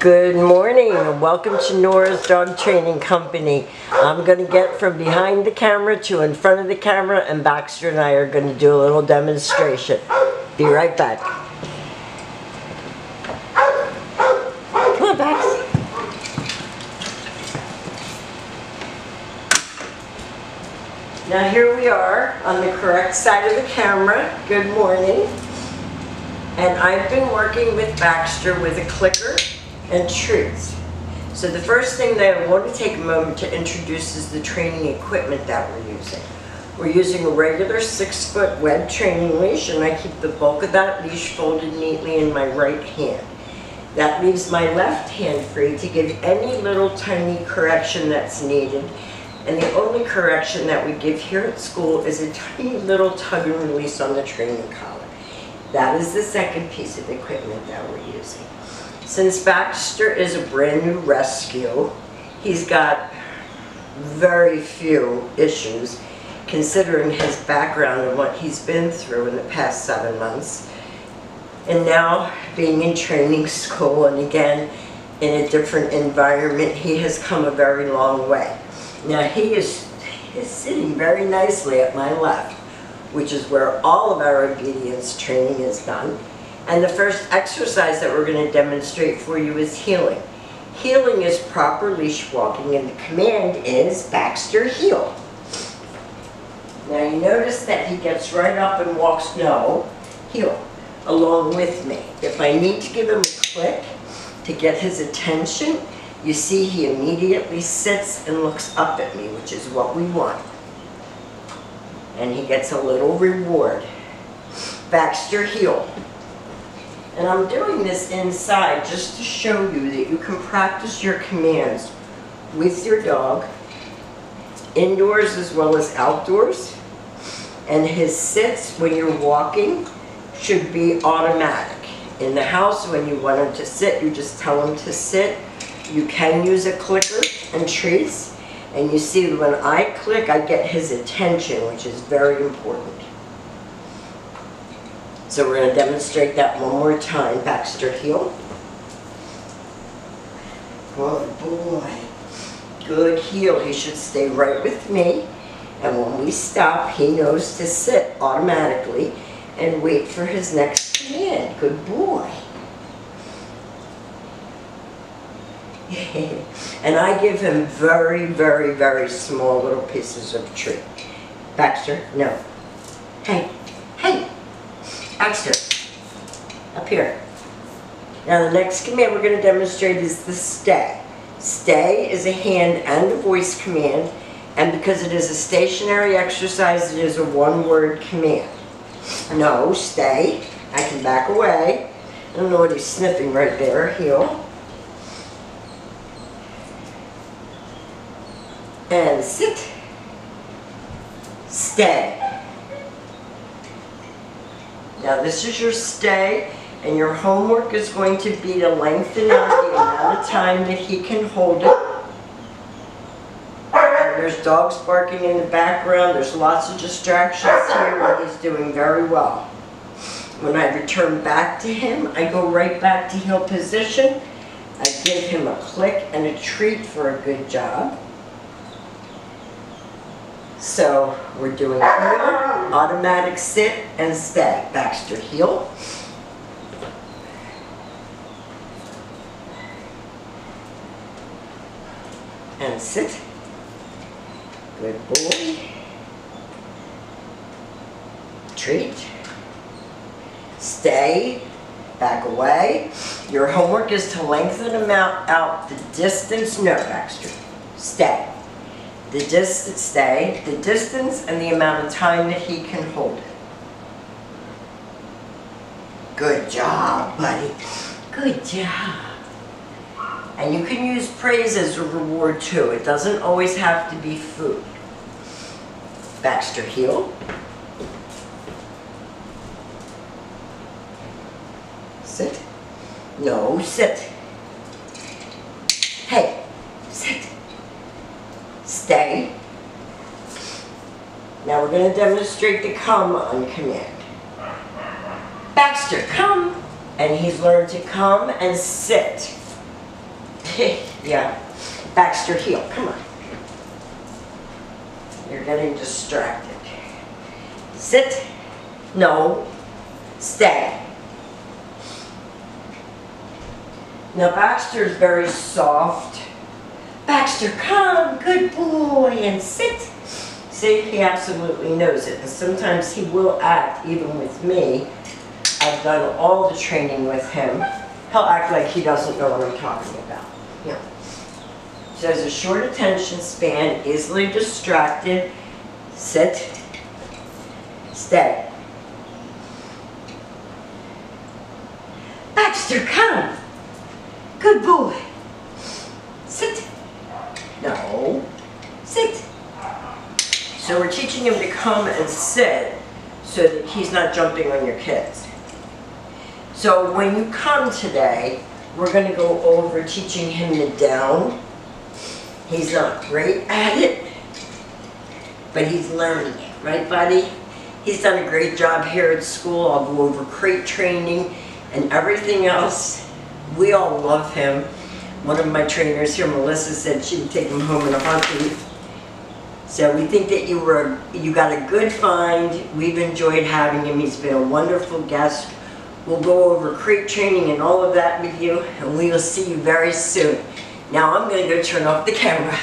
Good morning and welcome to Nora's Dog Training Company. I'm going to get from behind the camera to in front of the camera and Baxter and I are going to do a little demonstration. Be right back. Come on, Bax. Now here we are on the correct side of the camera. Good morning. And I've been working with Baxter with a clicker and treats. So the first thing that I want to take a moment to introduce is the training equipment that we're using. We're using a regular six foot web training leash and I keep the bulk of that leash folded neatly in my right hand. That leaves my left hand free to give any little tiny correction that's needed and the only correction that we give here at school is a tiny little tug and release on the training collar. That is the second piece of equipment that we're using. Since Baxter is a brand new rescue, he's got very few issues considering his background and what he's been through in the past seven months. And now being in training school and again in a different environment, he has come a very long way. Now he is, is sitting very nicely at my left, which is where all of our obedience training is done. And the first exercise that we're going to demonstrate for you is heeling. Heeling is proper leash walking and the command is Baxter heel. Now you notice that he gets right up and walks, no, heel, along with me. If I need to give him a click to get his attention, you see he immediately sits and looks up at me, which is what we want. And he gets a little reward. Baxter heel. And I'm doing this inside just to show you that you can practice your commands with your dog, indoors as well as outdoors. And his sits when you're walking should be automatic. In the house, when you want him to sit, you just tell him to sit you can use a clicker and treats. And you see when I click, I get his attention, which is very important. So we're going to demonstrate that one more time. Baxter heel. Good boy. Good heel. He should stay right with me. And when we stop, he knows to sit automatically and wait for his next command. Good boy. and I give him very, very, very small little pieces of treat. Baxter, no. Hey, Baxter, up here. Now the next command we're going to demonstrate is the stay. Stay is a hand and a voice command, and because it is a stationary exercise, it is a one-word command. No, stay. I can back away. I don't know what he's sniffing right there, heel. and sit, stay. Now this is your stay and your homework is going to be to lengthen out the amount of time that he can hold it. There's dogs barking in the background, there's lots of distractions here and he's doing very well. When I return back to him, I go right back to heel position. I give him a click and a treat for a good job. So we're doing automatic sit, and stay. Baxter heel. And sit. Good boy. Treat. Stay. Back away. Your homework is to lengthen them out, out the distance. No, Baxter. Stay the distance stay, the distance and the amount of time that he can hold it. Good job, buddy. Good job. And you can use praise as a reward too. It doesn't always have to be food. Baxter heel. Sit. No, sit. Hey, sit stay. Now we're going to demonstrate the come on command. Baxter, come. And he's learned to come and sit. yeah. Baxter, heel, come on. You're getting distracted. Sit. No. Stay. Now Baxter's very soft. Baxter, come, good boy, and sit. See, he absolutely knows it. And sometimes he will act, even with me. I've done all the training with him. He'll act like he doesn't know what I'm talking about. Yeah. Has a short attention span, easily distracted. Sit. Stay. Baxter, come. Good boy. Sit. No. Sit. So we're teaching him to come and sit so that he's not jumping on your kids. So when you come today, we're going to go over teaching him the down. He's not great at it, but he's learning it, right buddy? He's done a great job here at school. I'll go over crate training and everything else. We all love him. One of my trainers here, Melissa, said she would take him home in a heartbeat. So we think that you were you got a good find. We've enjoyed having him. He's been a wonderful guest. We'll go over crate training and all of that with you, and we will see you very soon. Now I'm going to go turn off the camera.